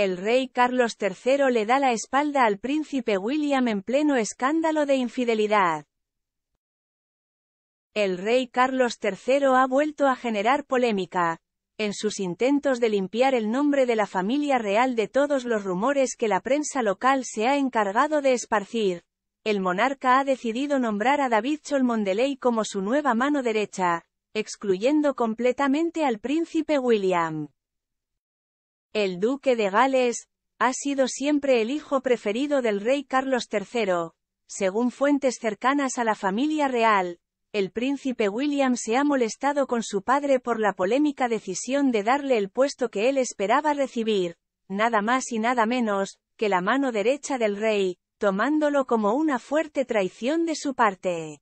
El rey Carlos III le da la espalda al príncipe William en pleno escándalo de infidelidad. El rey Carlos III ha vuelto a generar polémica, en sus intentos de limpiar el nombre de la familia real de todos los rumores que la prensa local se ha encargado de esparcir el monarca ha decidido nombrar a David Cholmondeley como su nueva mano derecha, excluyendo completamente al príncipe William. El duque de Gales, ha sido siempre el hijo preferido del rey Carlos III, según fuentes cercanas a la familia real, el príncipe William se ha molestado con su padre por la polémica decisión de darle el puesto que él esperaba recibir, nada más y nada menos, que la mano derecha del rey, tomándolo como una fuerte traición de su parte.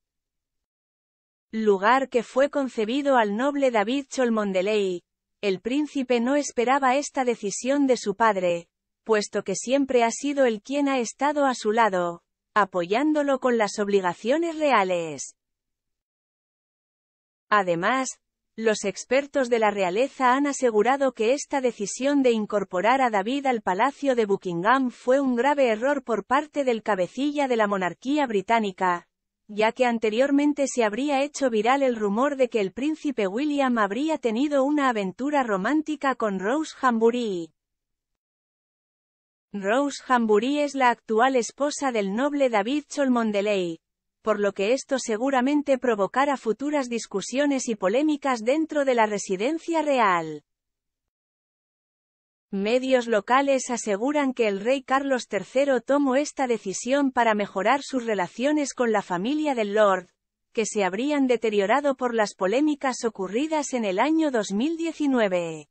Lugar que fue concebido al noble David Cholmondeley. El príncipe no esperaba esta decisión de su padre, puesto que siempre ha sido el quien ha estado a su lado, apoyándolo con las obligaciones reales. Además, los expertos de la realeza han asegurado que esta decisión de incorporar a David al Palacio de Buckingham fue un grave error por parte del cabecilla de la monarquía británica, ya que anteriormente se habría hecho viral el rumor de que el príncipe William habría tenido una aventura romántica con Rose Hambury. Rose Hambury es la actual esposa del noble David Cholmondeley, por lo que esto seguramente provocará futuras discusiones y polémicas dentro de la residencia real. Medios locales aseguran que el rey Carlos III tomó esta decisión para mejorar sus relaciones con la familia del Lord, que se habrían deteriorado por las polémicas ocurridas en el año 2019.